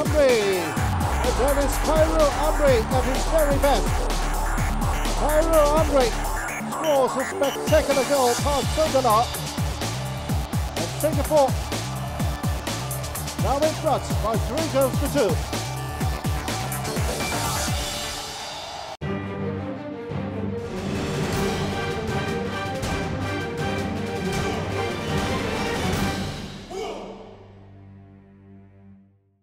Amri. And there is Khairul Amri at his very best. Khairul Amri scores a spectacular goal past Sundala. And Singapore now in front by three goals to two.